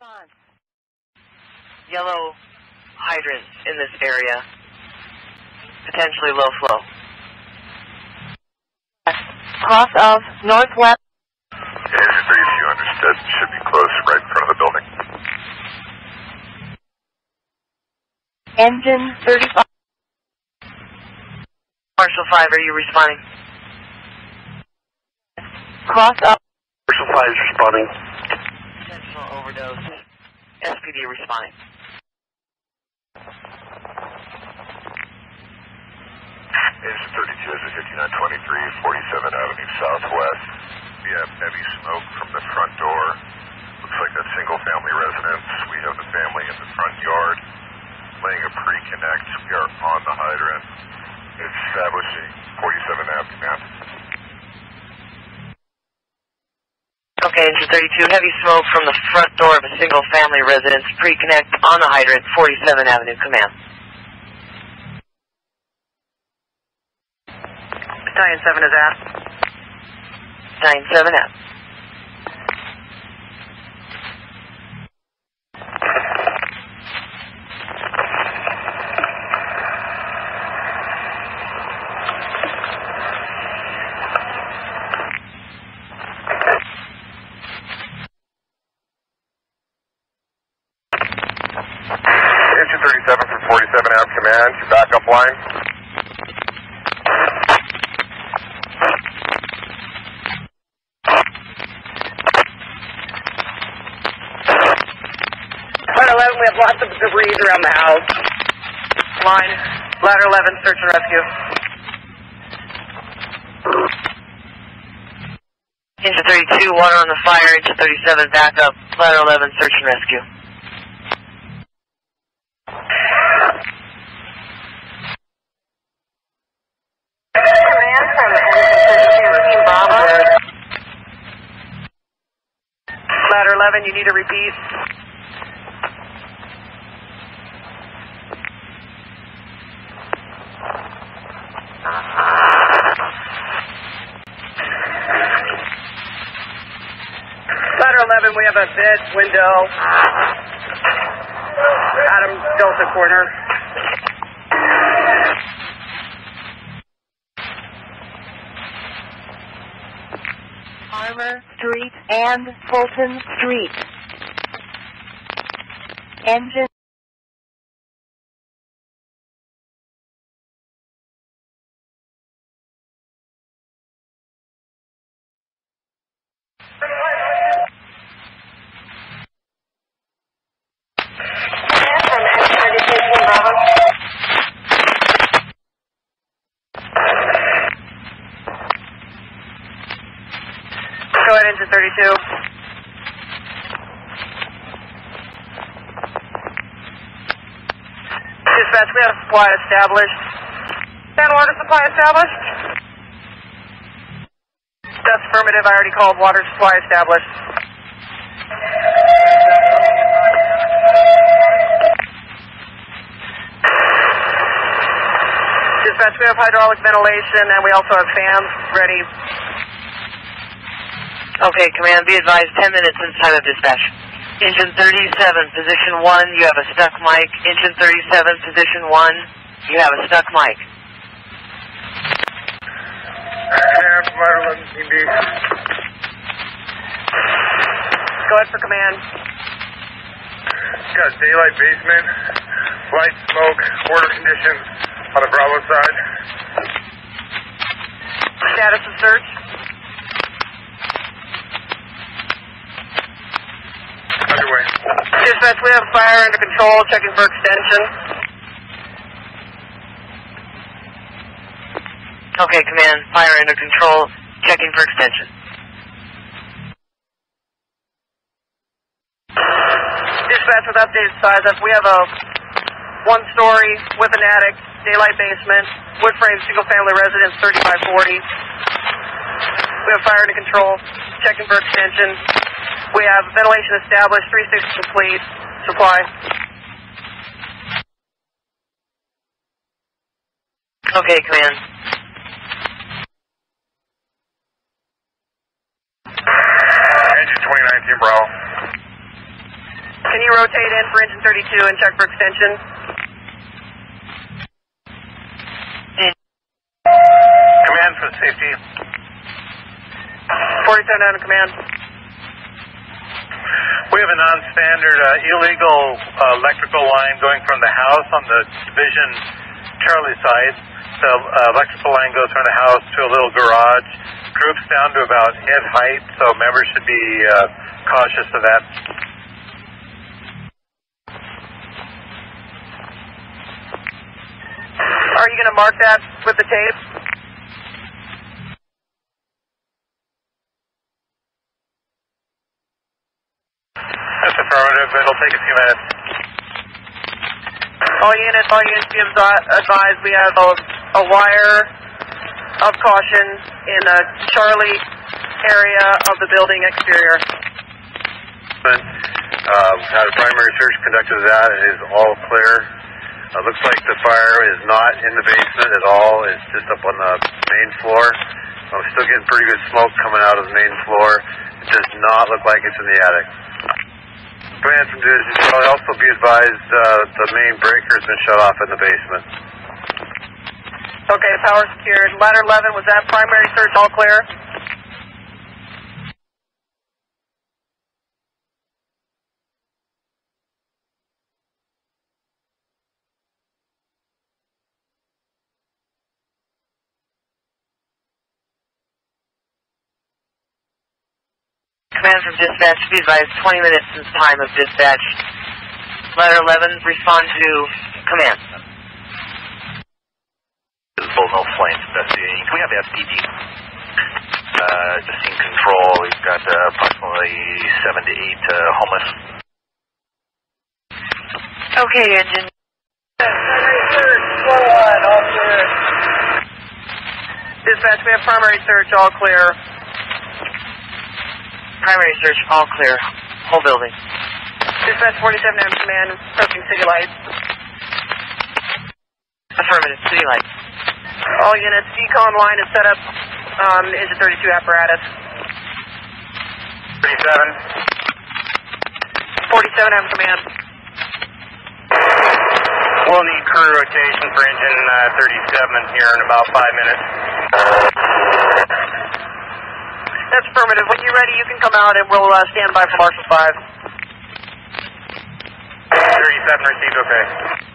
Response. Yellow hydrant in this area. Potentially low flow. Cross of northwest. Engine 32 understood. Should be close right in front of the building. Engine 35. Marshal 5, are you responding? Cross up. Marshal 5 is responding. Intentional overdose. SPD responding. Engine 32 is at 5923 47 Avenue Southwest. We have heavy smoke from the front door. Looks like a single family residence. We have the family in the front yard laying a pre-connect. We are on the hydrant. Establishing 47 Ave command. Okay, engine 32, heavy smoke from the front door of a single family residence. Pre-connect on the hydrant, 47 Avenue, command. Battalion 7 is asked. 97 F. Engine 37 from 47 Ave command. Your backup line. Ladder 11, we have lots of debris around the house. Line. Ladder 11, search and rescue. Engine 32, water on the fire. Engine 37, backup. Ladder 11, search and rescue. Command from Team Bravo. Ladder 11, you need to repeat. Ladder 11, we have a bed window. Adam Delta corner. Armour Street and Fulton Street. Engine Go ahead, engine 32. Dispatch, we have supply established. San water supply established? That's affirmative. I already called water supply established. Dispatch, we have hydraulic ventilation and we also have fans ready. Okay, command, be advised 10 minutes inside of dispatch. Engine 37, position 1, you have a stuck mic. Engine 37, position 1, you have a stuck mic. Command, ladder 11, Go ahead for command. Got daylight basement, light smoke, order conditions on the Bravo side. Status of search. Dispatch, we have fire under control, checking for extension. Okay, command, fire under control, checking for extension. Dispatch with updated size up. We have a one story with an attic, daylight basement, wood frame single family residence, 3540. We have fire under control, checking for extension. We have ventilation established, 360 complete, supply. Okay, command. Engine 2019 Bravo. Can you rotate in for engine 32 and check for extension? Command for safety. 47 down to command. We have a non-standard uh, illegal uh, electrical line going from the house on the division Charlie side. The uh, electrical line goes from the house to a little garage, droops down to about head height, so members should be uh, cautious of that. Are you going to mark that with the tape? It'll take a few minutes. All units, all units be advi- advised we have a, a wire of caution in the Charlie area of the building exterior. Uh, had a primary search conducted of that. It is all clear. Uh, looks like the fire is not in the basement at all. It's just up on the main floor. I'm still getting pretty good smoke coming out of the main floor. It does not look like it's in the attic. Also be advised uh, the main breaker has been shut off in the basement. Okay, power secured. Ladder 11, was that primary search all clear? Command from dispatch, be advised 20 minutes since time of dispatch. Ladder 11, respond to command. Visible, no flames investigating. Can we have SPD? Uh, just in control. We've got uh, approximately seven to eight uh, homeless. Okay, engine. Primary search, one, all. Dispatch, we have primary search all clear. Primary search, all clear. Whole building. Dispatch 47 down to command, approaching city lights. Affirmative, city lights. All units, decon line is set up on engine 32 apparatus. 37. 47 down to command. We'll need crew rotation for engine uh, 37 here in about five minutes. That's affirmative. When you're ready, you can come out and we'll uh, stand by for Marshal 5. 37 received, okay.